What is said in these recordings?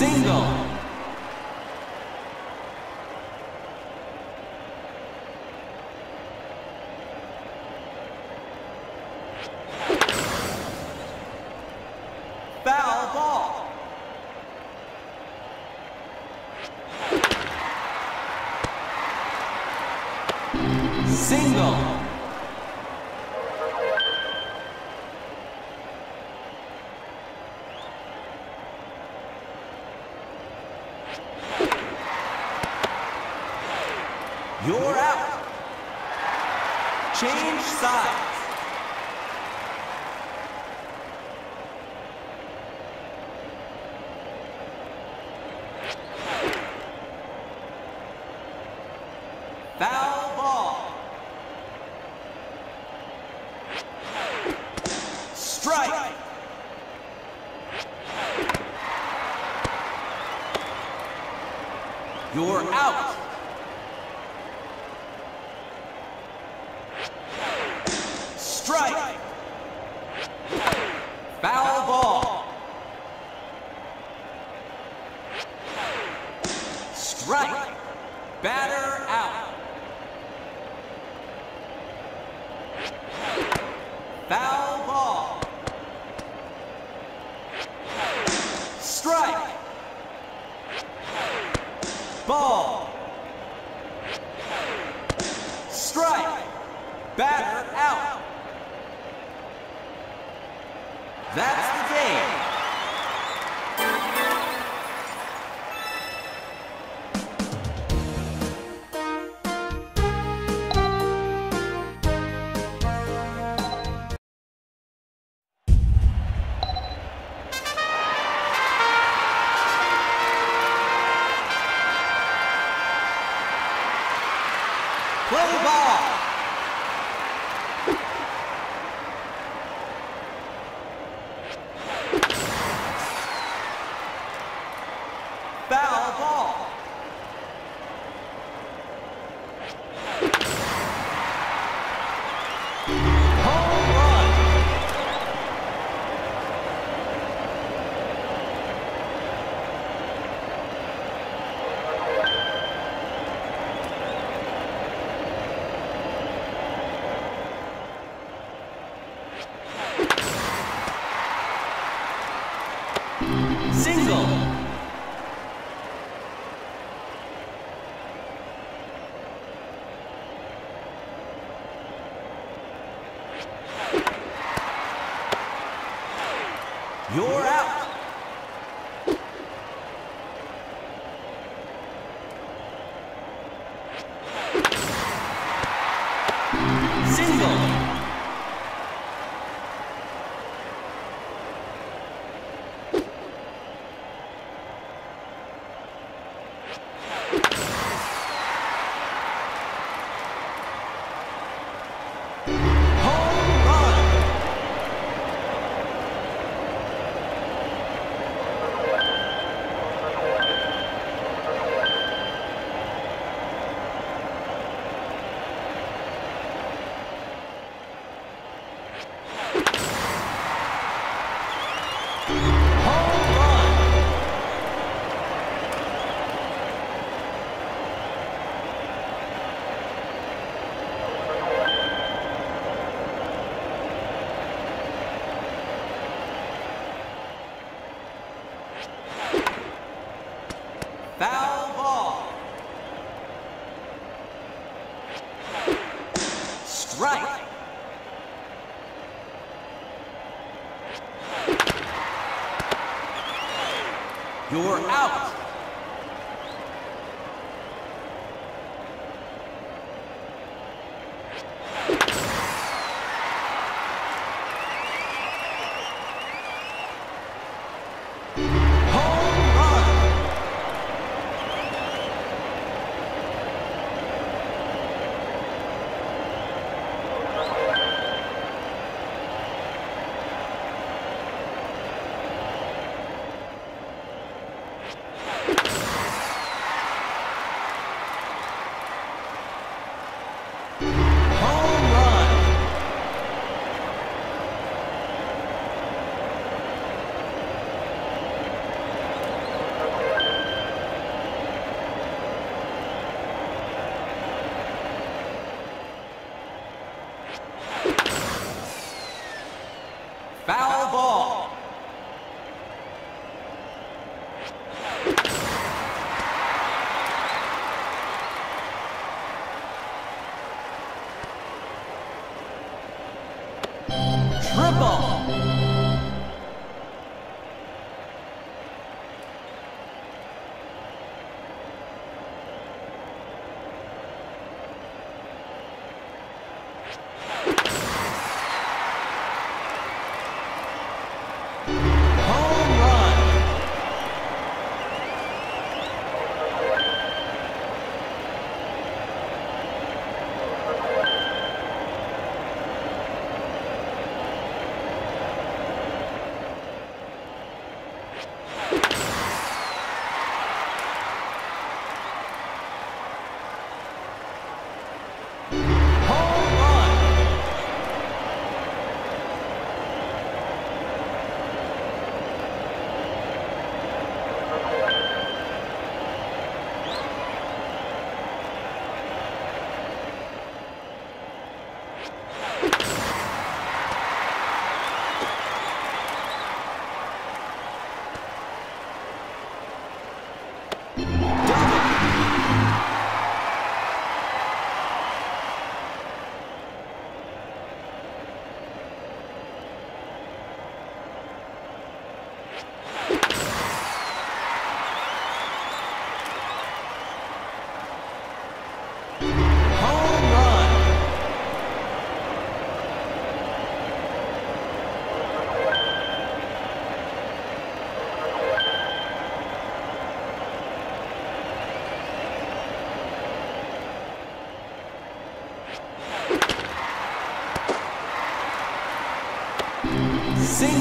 Single.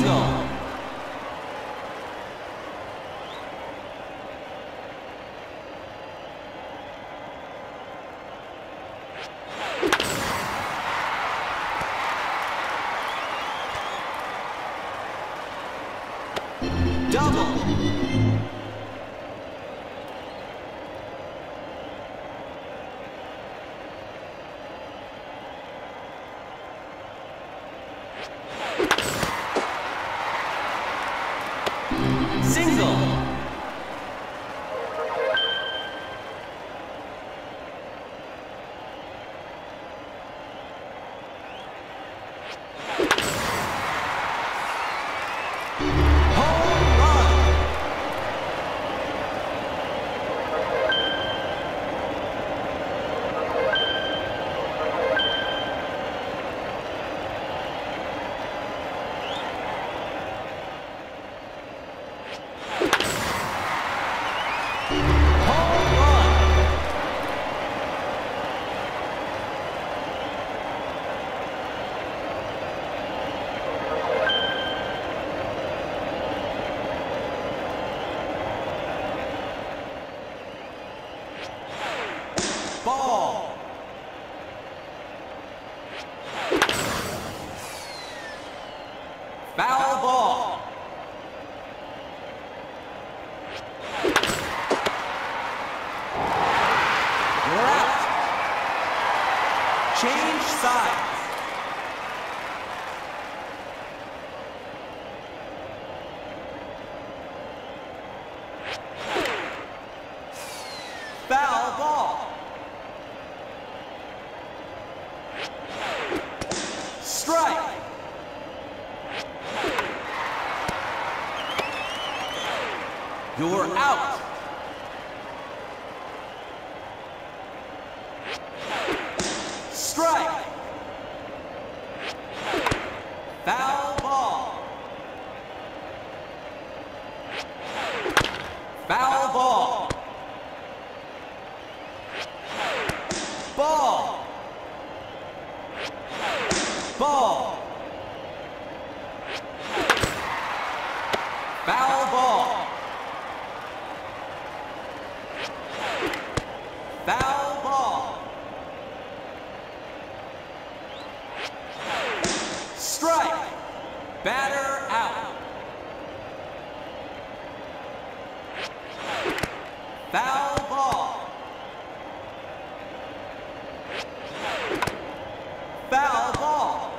Single. Foul ball.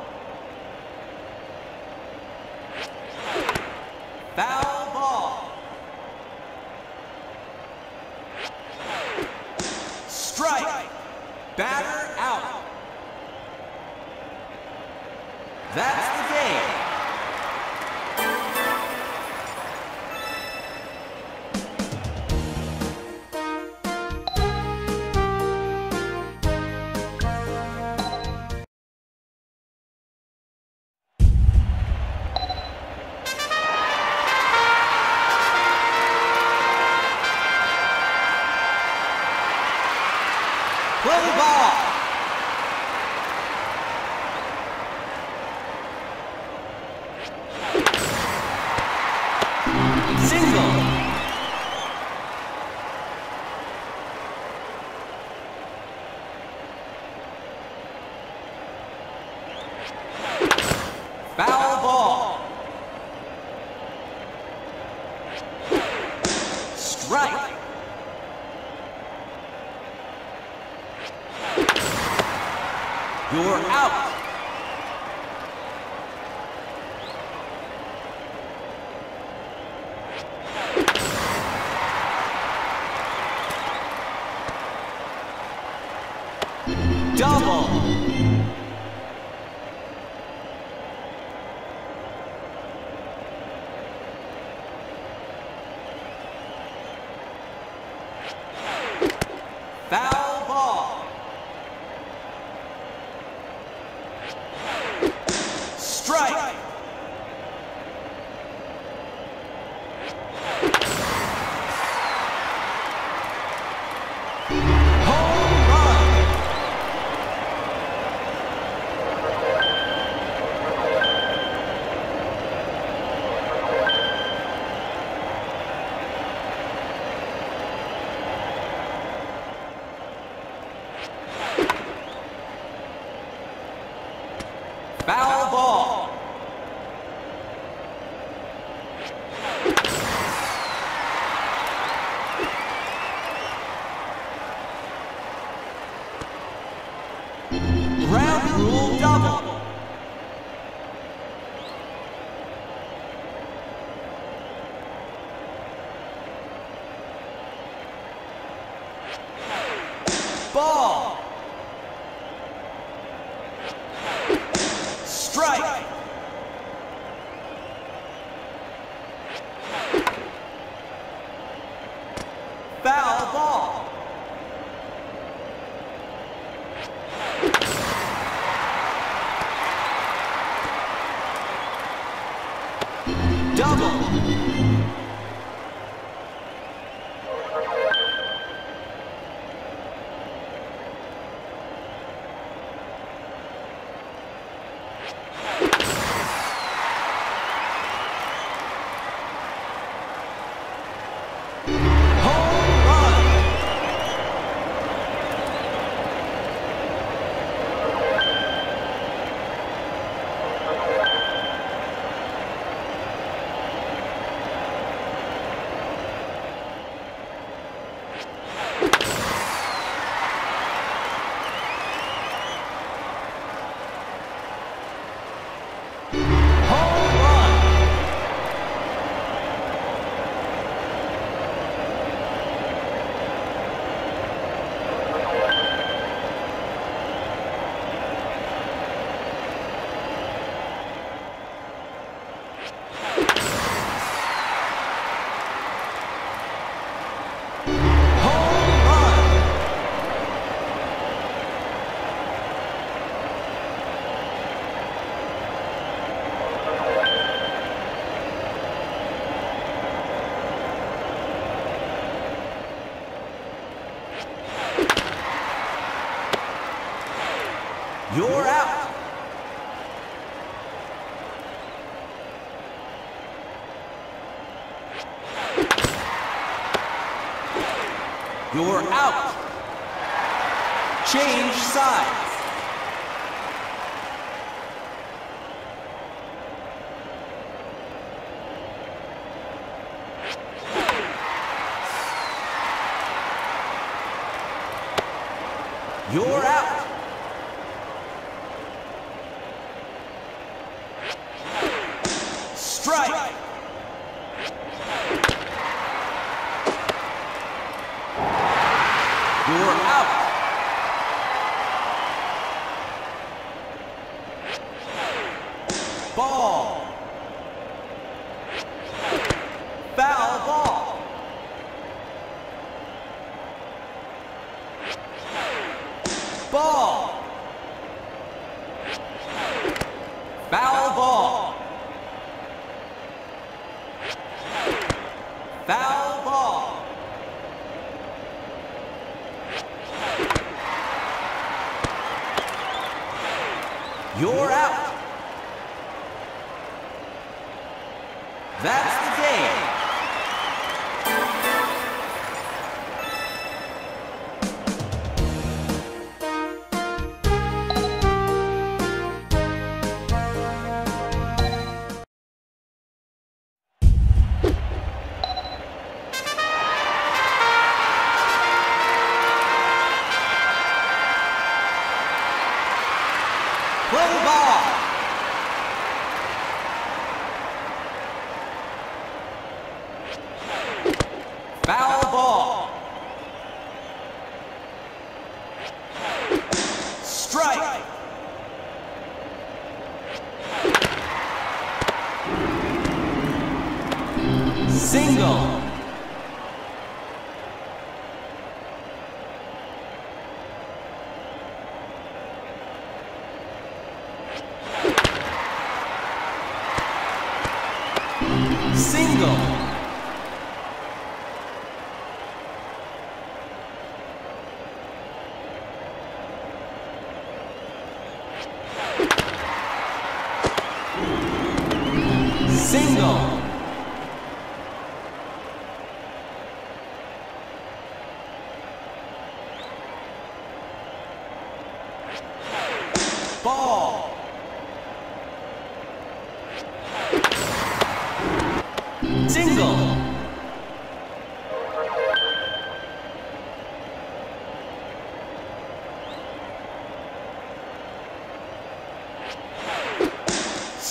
Foul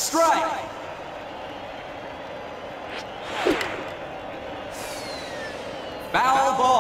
Strike. Foul ball.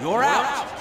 You're out. Foul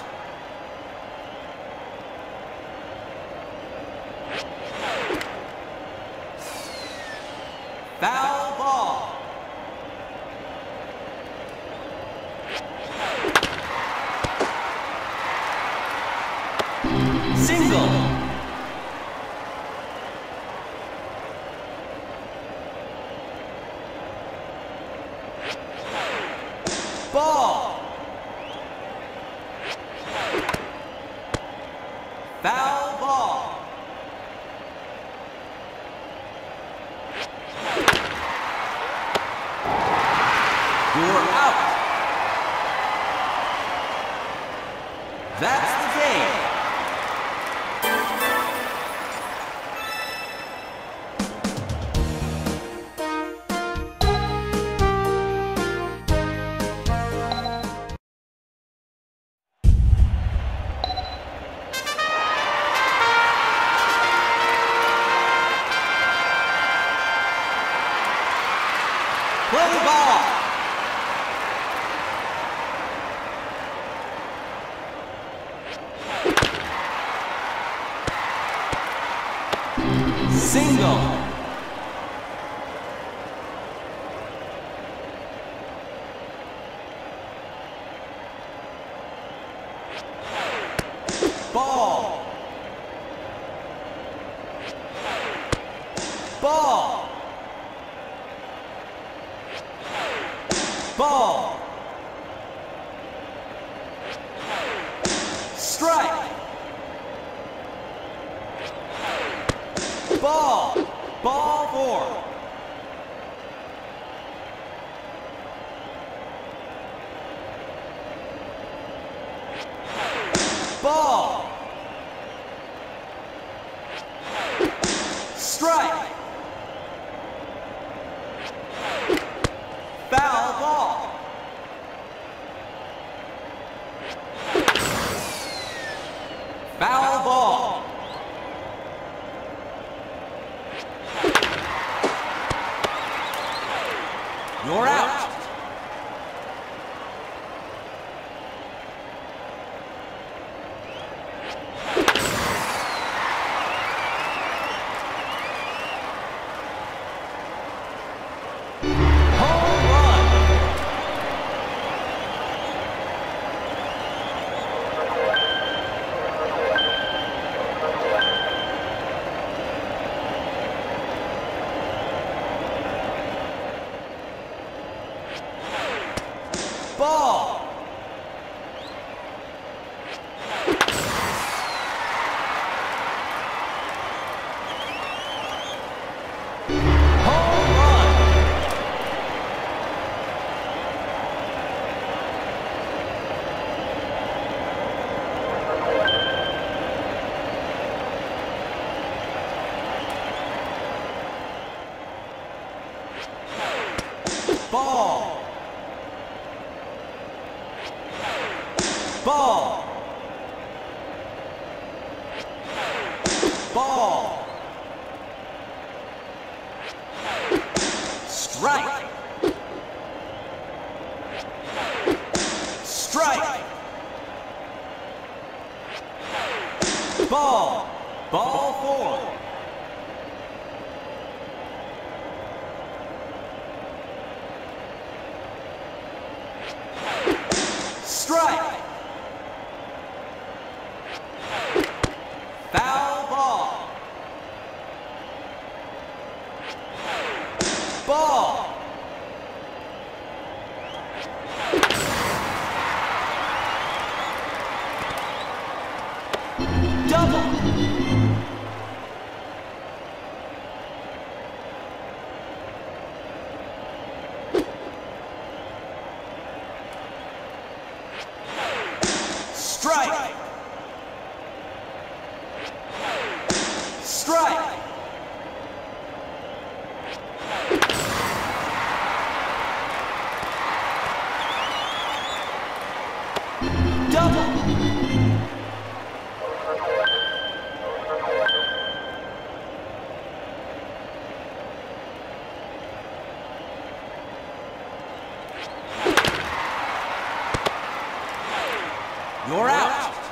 You're out. You're, You're out. out.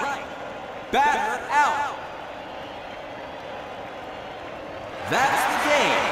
right. Batter out. That's the game.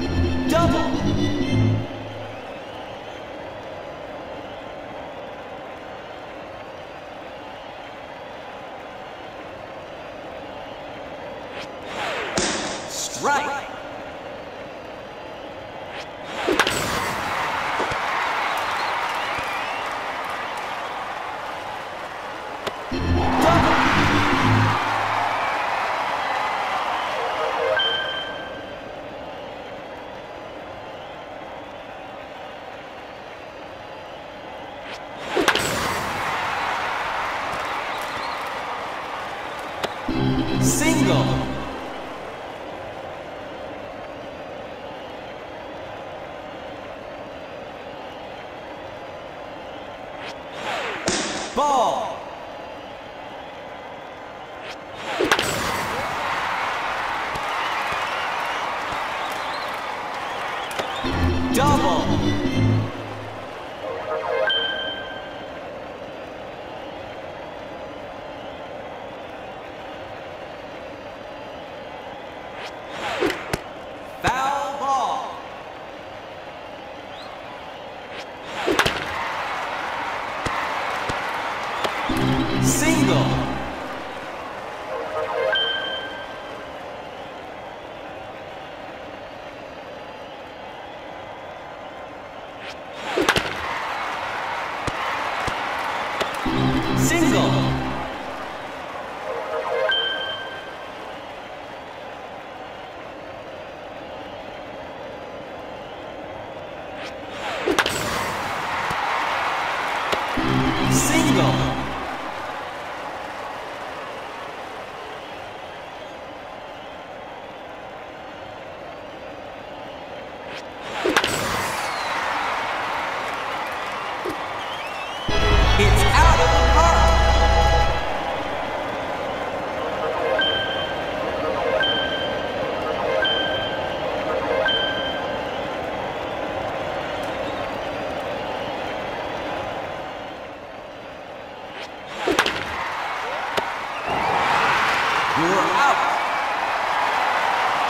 Double.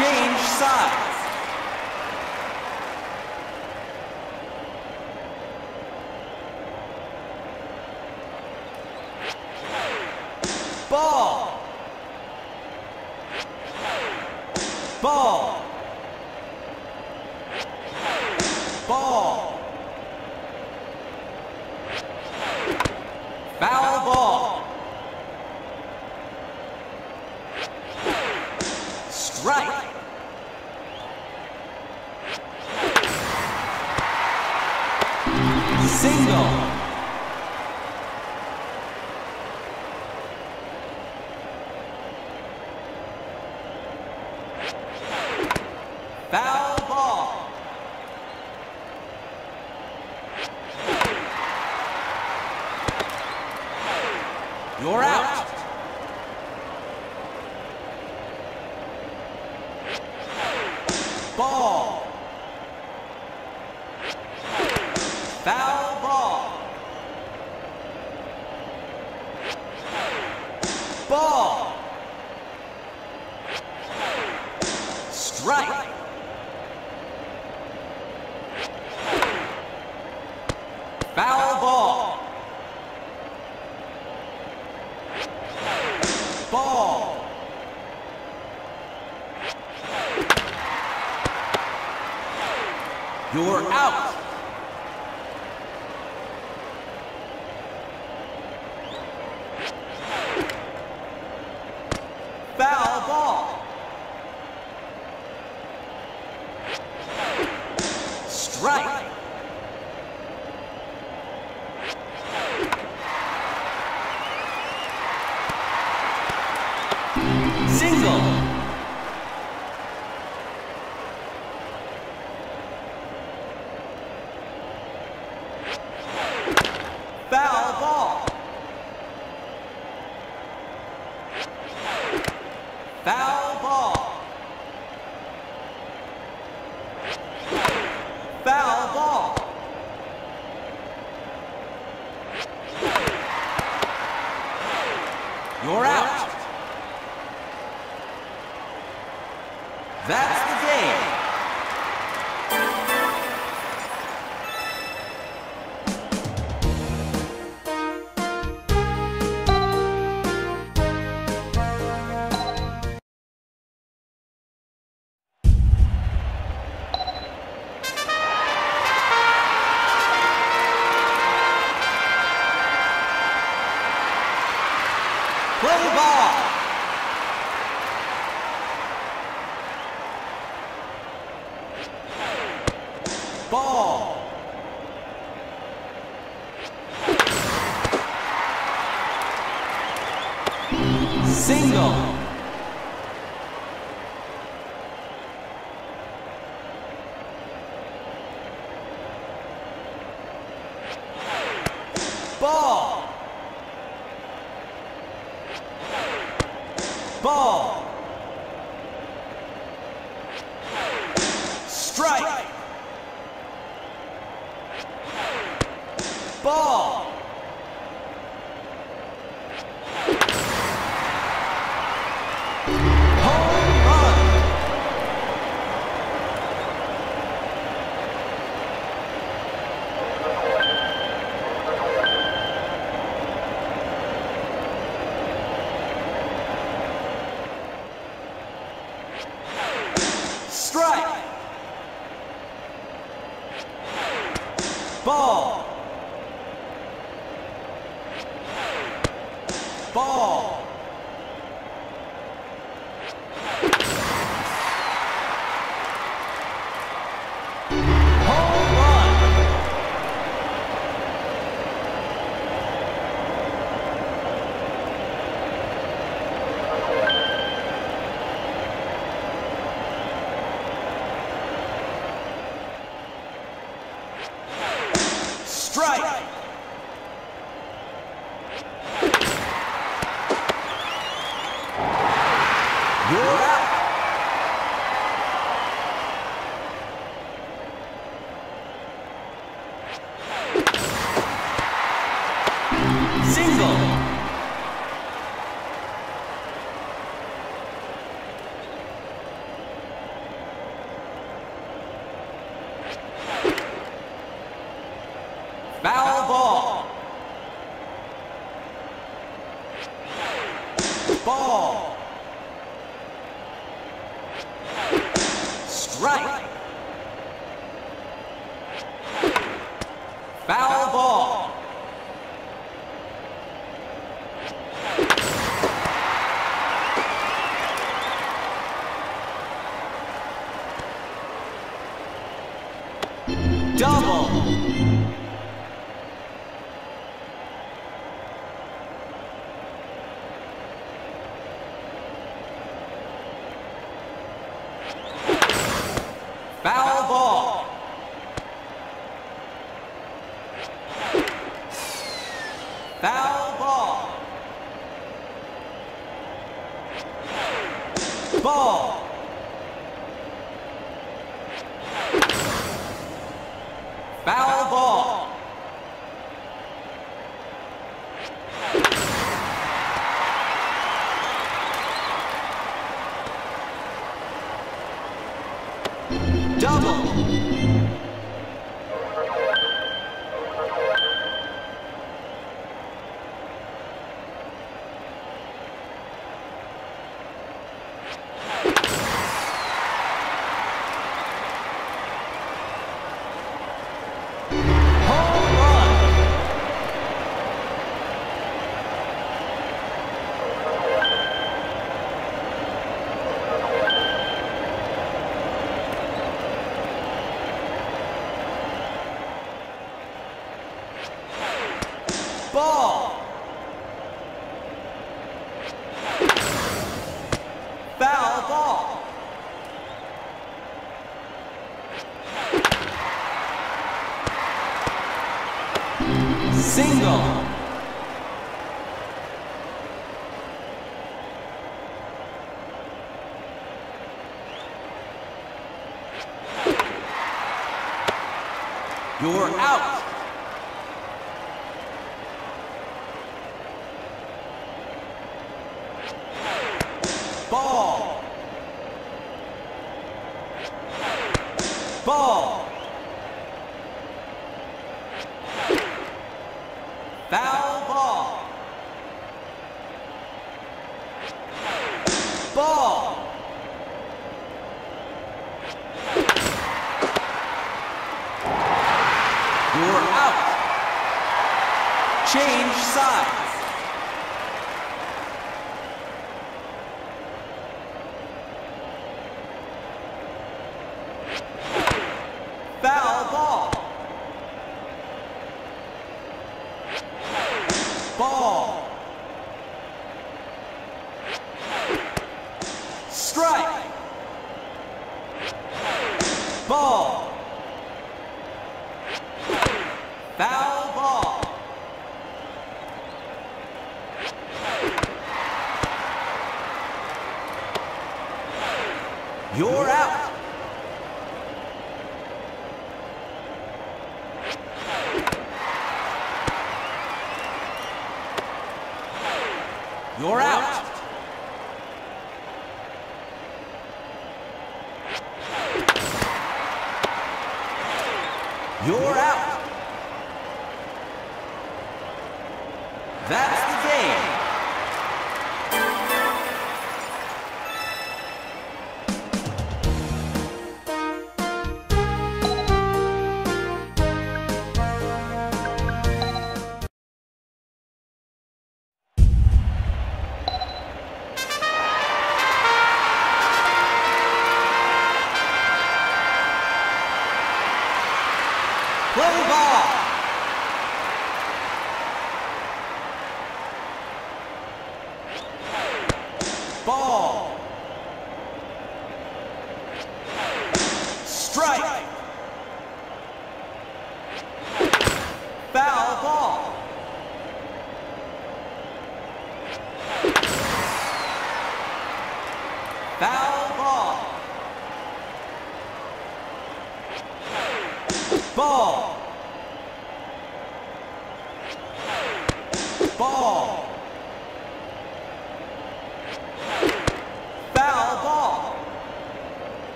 Change sides. Ball. Ball. You're out. Ball. Ball. Foul ball. Ball. You're out. Change sides.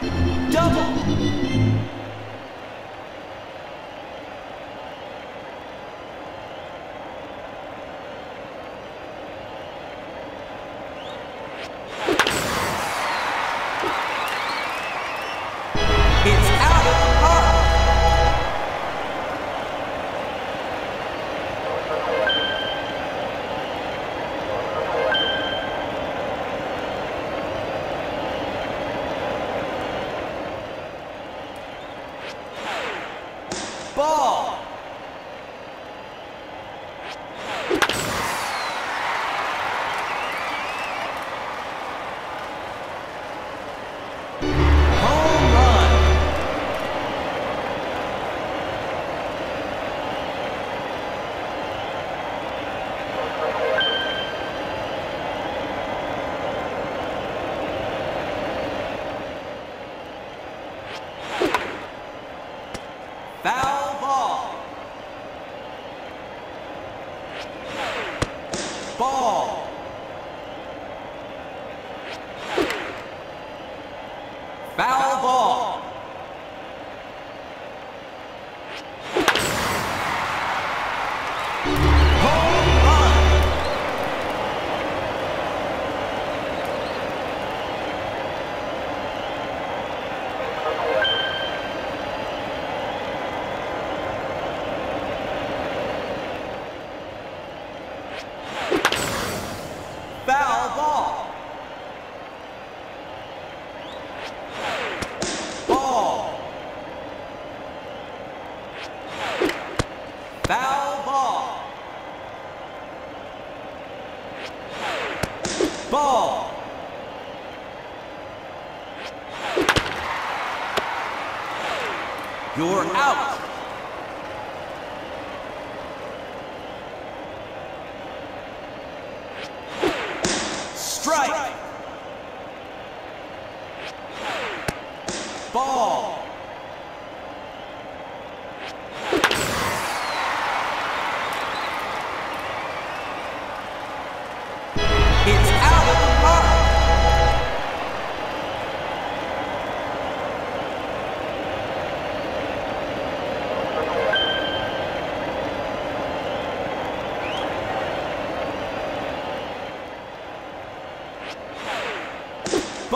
Double.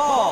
Ball.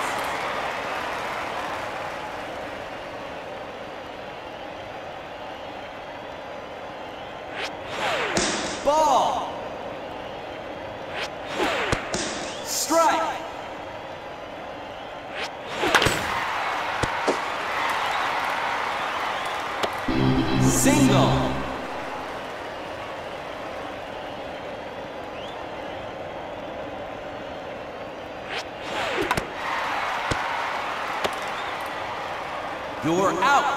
Out.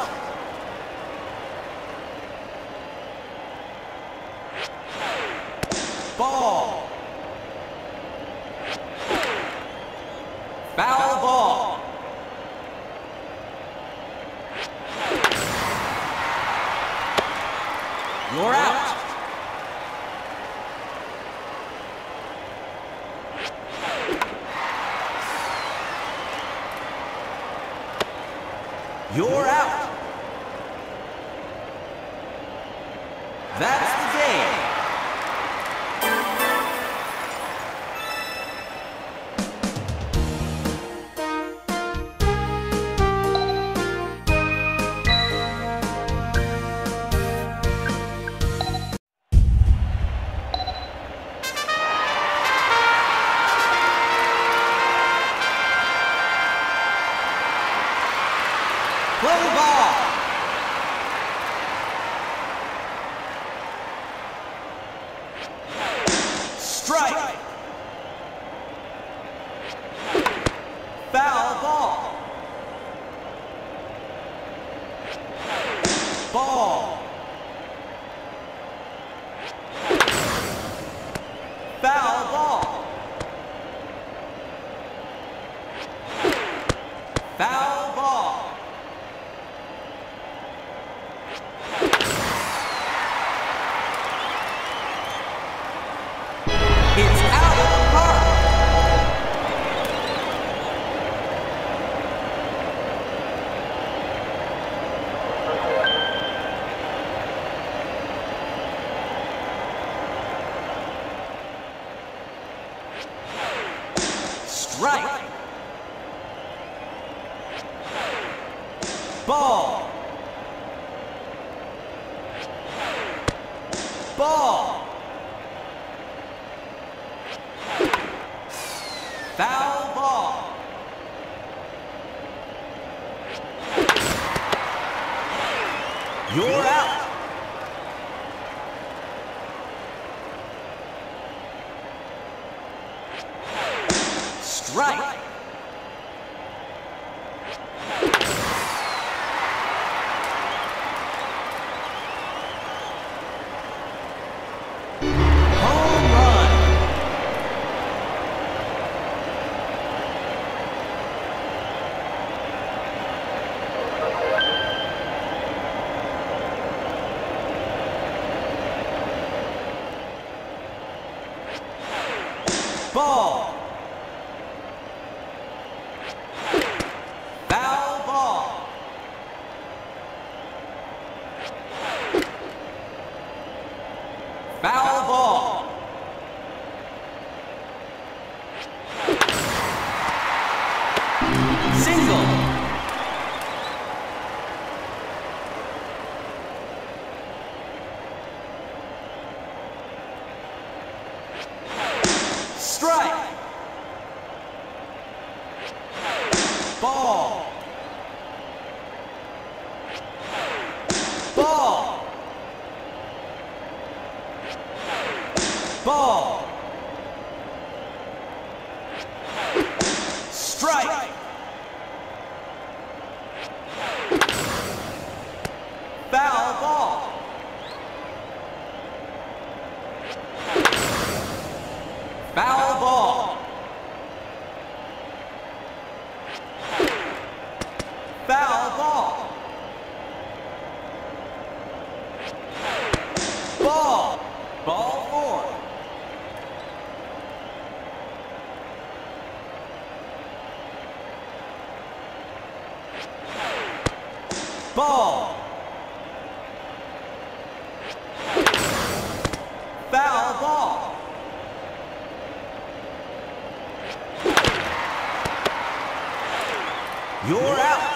Foul ball. You're out.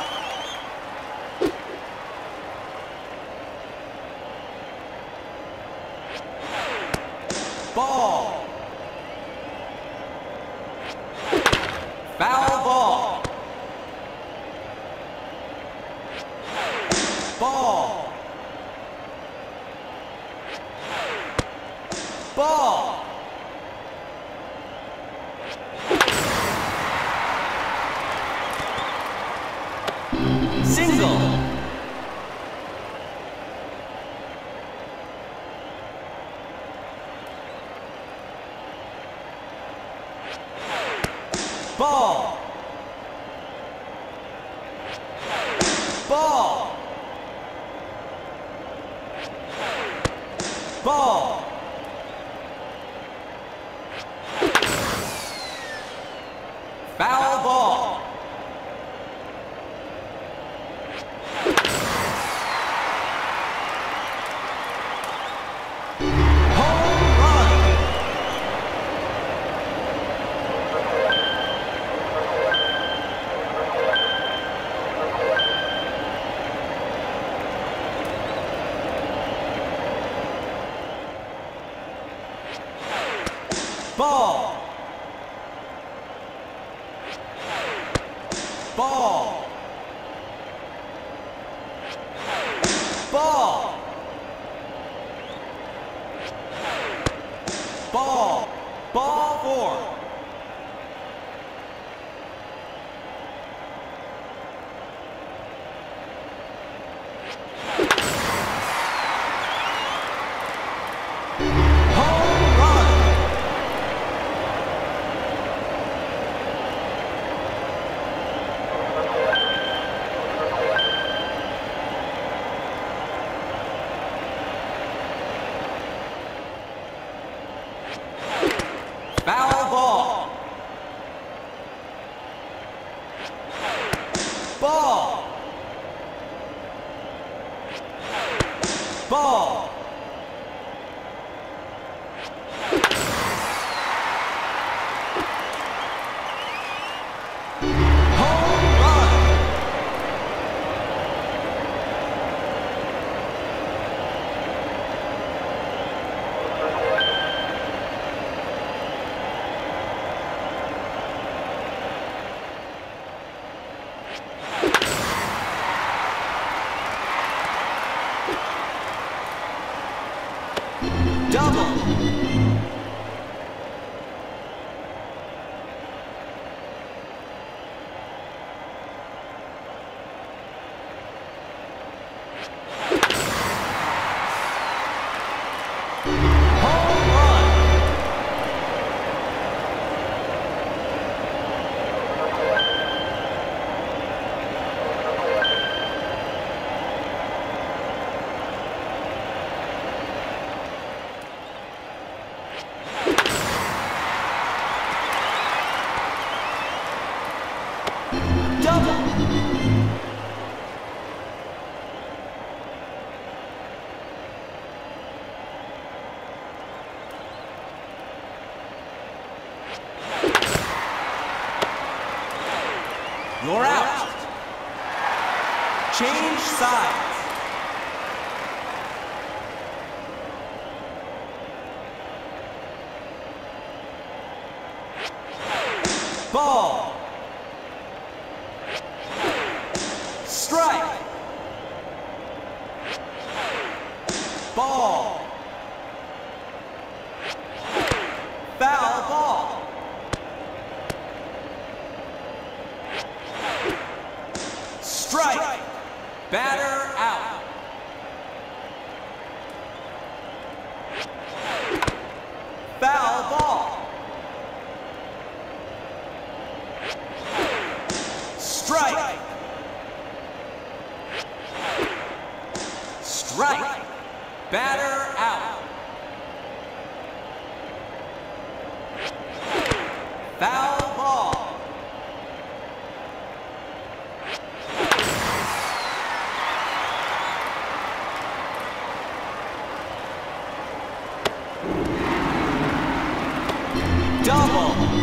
Change Double.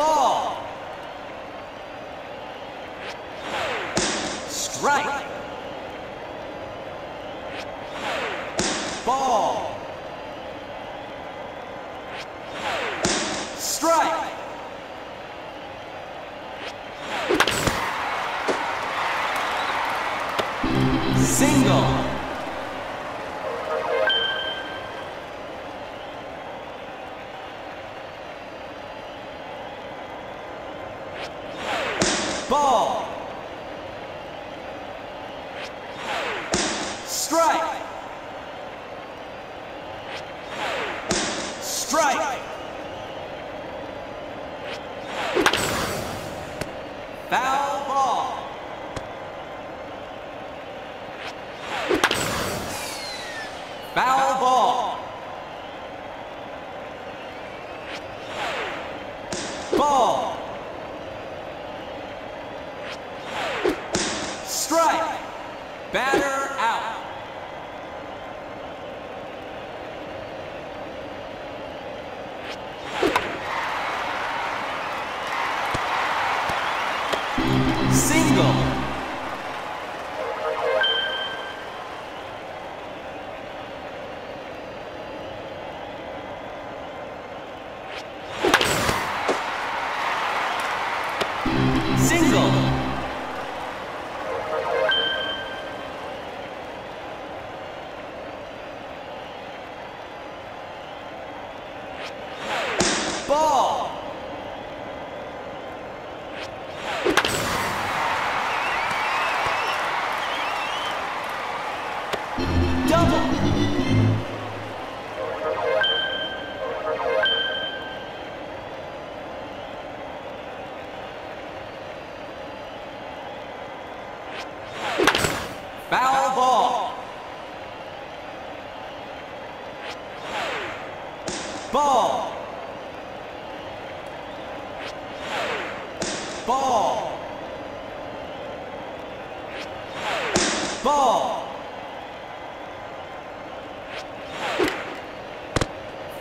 Ball.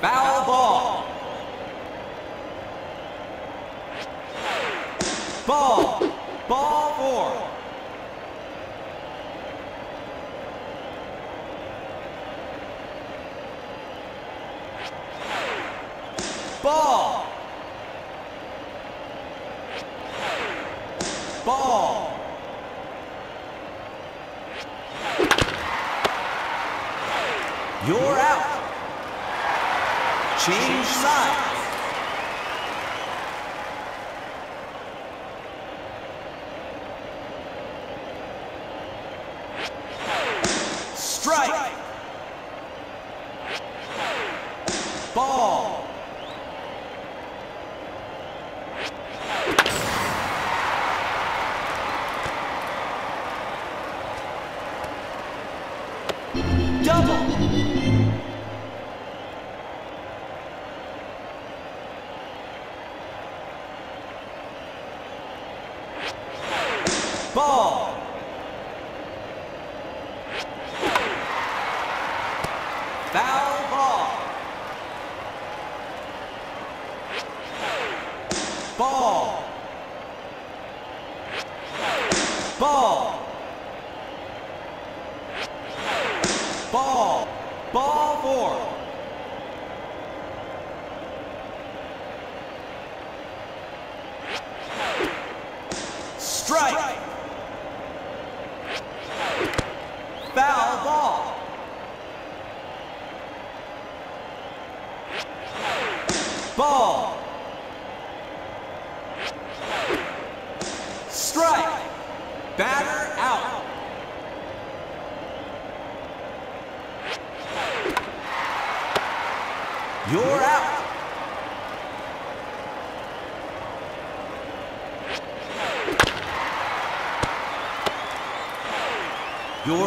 Foul ball. Ball.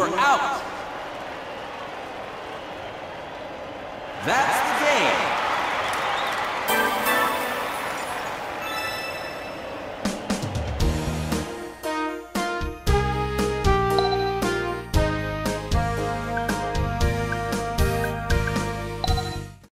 You're out.